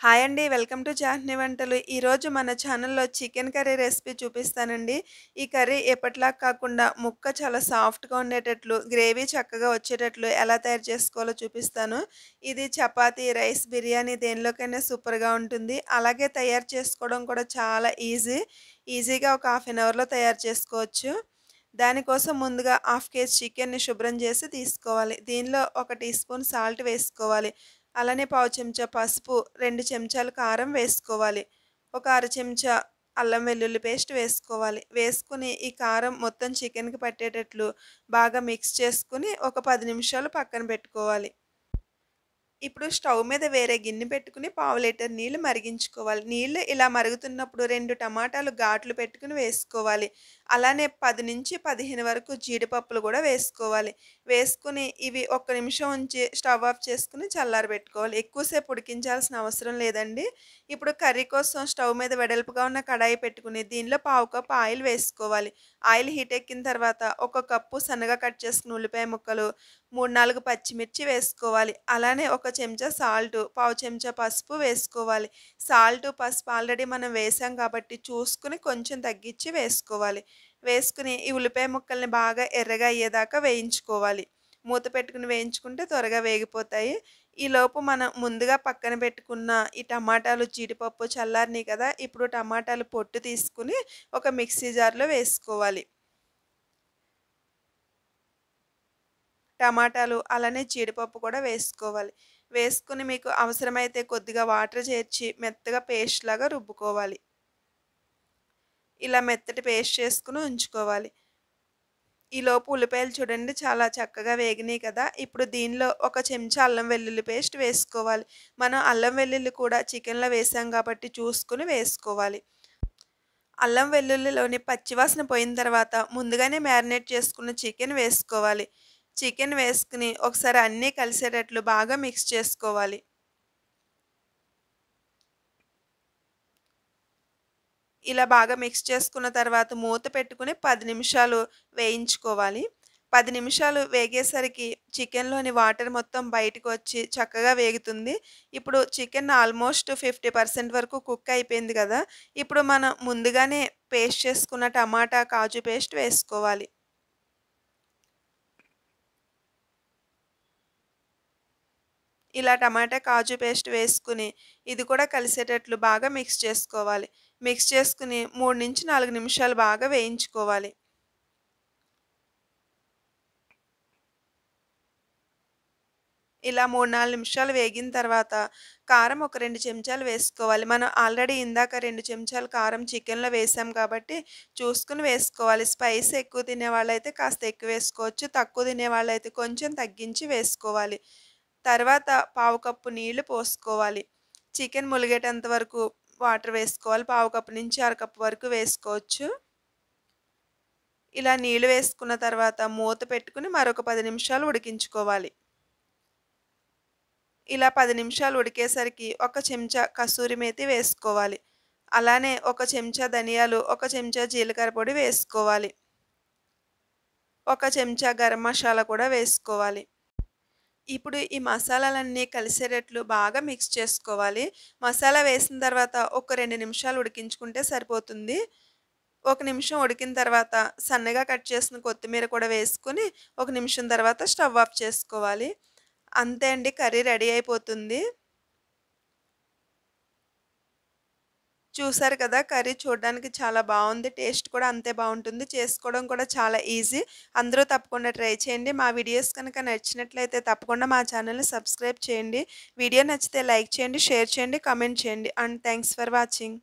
Hi అండి. Welcome to చాహ్ని వంటలు. ఈరోజు మన ఛానల్‌లో చికెన్ కర్రీ రెసిపీ చూపిస్తానండి. ఈ కర్రీ ఎప్పటిలా కాకుండా ముక్క చాలా సాఫ్ట్‌గా ఉండేటట్లు, గ్రేవీ చక్కగా వచ్చేటట్లు ఎలా తయారు చేసుకోవాలో చూపిస్తాను. ఇది చపాతీ, రైస్, బిర్యానీ దేనిలోకైనా సూపర్‌గా ఉంటుంది. అలాగే తయారు చేసుకోవడం కూడా చాలా ఈజీ. ఈజీగా ఒక హాఫ్ ఎన్ అవర్‌లో తయారు చేసుకోవచ్చు. దానికోసం ముందుగా హాఫ్ కేజీ చికెన్‌ని శుభ్రం చేసి తీసుకోవాలి. దీనిలో ఒక టీ స్పూన్ సాల్ట్ వేసుకోవాలి. అలానే పావు చెంచా పసుపు, రెండు చెంచాలు కారం వేసుకోవాలి. ఒక అర చెంచా అల్లం వెల్లుల్లి పేస్ట్ వేసుకోవాలి. వేసుకుని ఈ కారం మొత్తం చికెన్‌కి పట్టేటట్లు బాగా మిక్స్ చేసుకుని ఒక పది నిమిషాలు పక్కన పెట్టుకోవాలి. ఇప్పుడు స్టవ్ మీద వేరే గిన్నె పెట్టుకుని పావు లీటర్ నీళ్ళు మరిగించుకోవాలి. నీళ్ళు ఇలా మరుగుతున్నప్పుడు రెండు టమాటాలు ఘాట్లు పెట్టుకుని వేసుకోవాలి. అలానే 10-15 వరకు జీడిపప్పులు కూడా వేసుకోవాలి. వేసుకుని ఇవి ఒక్క నిమిషం ఉంచి స్టవ్ ఆఫ్ చేసుకొని చల్లారబెట్టుకోవాలి. ఎక్కువసేపు ఉడికించాల్సిన అవసరం లేదండి. ఇప్పుడు కర్రీ కోసం స్టవ్ మీద వెడల్పుగా ఉన్న కడాయి పెట్టుకుని దీనిలో పావు కప్ ఆయిల్ వేసుకోవాలి. ఆయిల్ హీట్ ఎక్కిన తర్వాత ఒక కప్పు సన్నగా కట్ చేసుకుని ఉల్లిపాయ ముక్కలు, 3, 4 పచ్చిమిర్చి వేసుకోవాలి. అలానే ఒక చెంచా సాల్ట్ పావు చెంచా పసుపు వేసుకోవాలి. సాల్టు, పసుపు ఆల్రెడీ మనం వేసాం కాబట్టి చూసుకుని కొంచెం తగ్గించి వేసుకోవాలి. వేసుకుని ఈ ఉల్లిపాయ ముక్కల్ని బాగా ఎర్రగా అయ్యేదాకా వేయించుకోవాలి. మూత పెట్టుకుని వేయించుకుంటే త్వరగా వేగిపోతాయి. ఈలోపు మనం ముందుగా పక్కన పెట్టుకున్న ఈ టమాటాలు, జీడిపప్పు చల్లారినాయి కదా! ఇప్పుడు టమాటాలు పొట్టు తీసుకుని ఒక మిక్సీ జార్‌లో వేసుకోవాలి. టమాటాలు అలానే జీడిపప్పు కూడా వేసుకోవాలి. వేసుకుని మీకు అవసరమైతే కొద్దిగా వాటర్ చేర్చి మెత్తగా పేస్ట్ లాగా రుబ్బుకోవాలి. ఇలా మెత్తటి పేస్ట్ చేసుకుని ఉంచుకోవాలి. ఈలోపు ఉల్లిపాయలు చూడండి చాలా చక్కగా వేగినాయి కదా! ఇప్పుడు దీనిలో ఒక చెంచా అల్లం వెల్లుల్లి పేస్ట్ వేసుకోవాలి. మనం అల్లం వెల్లుల్లి కూడా చికెన్‌లో వేసాం కాబట్టి చూసుకుని వేసుకోవాలి. అల్లం వెల్లుల్లిలోని పచ్చివాసన పోయిన తర్వాత ముందుగానే మ్యారినేట్ చేసుకున్న చికెన్ వేసుకోవాలి. చికెన్ వేసుకుని ఒకసారి అన్నీ కలిసేటట్లు బాగా మిక్స్ చేసుకోవాలి. ఇలా బాగా మిక్స్ చేసుకున్న తర్వాత మూత పెట్టుకుని పది నిమిషాలు వేయించుకోవాలి. పది నిమిషాలు వేగేసరికి చికెన్‌లోని వాటర్ మొత్తం బయటకు వచ్చి చక్కగా వేగుతుంది. ఇప్పుడు చికెన్ ఆల్మోస్ట్ 50% వరకు కుక్ అయిపోయింది కదా! ఇప్పుడు మనం ముందుగానే పేస్ట్ చేసుకున్న టమాటా, కాజు పేస్ట్ వేసుకోవాలి. ఇలా టమాటా, కాజు పేస్ట్ వేసుకుని ఇది కూడా కలిసేటట్లు బాగా మిక్స్ చేసుకోవాలి. మిక్స్ చేసుకుని మూడు నుంచి నాలుగు నిమిషాలు బాగా వేయించుకోవాలి. ఇలా 3, 4 నిమిషాలు వేగిన తర్వాత కారం ఒక రెండు చెంచాలు వేసుకోవాలి. మనం ఆల్రెడీ ఇందాక రెండు చెంచాలు కారం చికెన్‌లో వేసాం కాబట్టి చూసుకొని వేసుకోవాలి. స్పైసీ ఎక్కువ తినేవాళ్ళైతే కాస్త ఎక్కువ వేసుకోవచ్చు. తక్కువ తినేవాళ్ళైతే కొంచెం తగ్గించి వేసుకోవాలి. తర్వాత పావు కప్పు నీళ్ళు పోసుకోవాలి. చికెన్ ములిగేటంత వరకు వాటర్ వేసుకోవాలి. పావు కప్పు నుంచి అరకప్పు వరకు వేసుకోవచ్చు. ఇలా నీళ్ళు వేసుకున్న తర్వాత మూత పెట్టుకుని మరొక పది నిమిషాలు ఉడికించుకోవాలి. ఇలా పది నిమిషాలు ఉడికేసరికి ఒక చెంచా కసూరి మేతి వేసుకోవాలి. అలానే ఒక చెంచా ధనియాలు, ఒక చెంచా జీలకర్ర పొడి వేసుకోవాలి. ఒక చెంచా గరం మసాలా కూడా వేసుకోవాలి. ఇప్పుడు ఈ మసాలాలన్నీ కలిసేటట్లు బాగా మిక్స్ చేసుకోవాలి. మసాలా వేసిన తర్వాత ఒక రెండు నిమిషాలు ఉడికించుకుంటే సరిపోతుంది. ఒక నిమిషం ఉడికిన తర్వాత సన్నగా కట్ చేసిన కొత్తిమీర కూడా వేసుకుని ఒక నిమిషం తర్వాత స్టవ్ ఆఫ్ చేసుకోవాలి. అంతే అండి కర్రీ రెడీ అయిపోతుంది. చూసారు కదా! కర్రీ చూడడానికి చాలా బాగుంది టేస్ట్ కూడా అంతే బాగుంటుంది చేసుకోవడం కూడా చాలా ఈజీ. అందరూ తప్పకుండా ట్రై చేయండి. మా వీడియోస్ కనుక నచ్చినట్లయితే తప్పకుండా మా ఛానల్‌ని సబ్స్క్రైబ్ చేయండి. వీడియో నచ్చితే లైక్ చేయండి, షేర్ చేయండి, కామెంట్ చేయండి. And thanks for watching.